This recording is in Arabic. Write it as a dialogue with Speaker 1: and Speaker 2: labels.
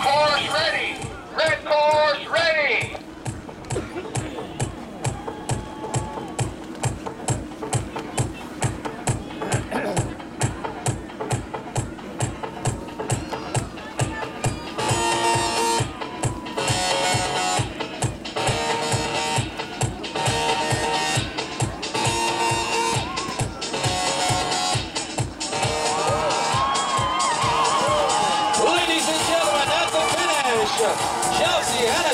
Speaker 1: horse ready. شوف شوف هنا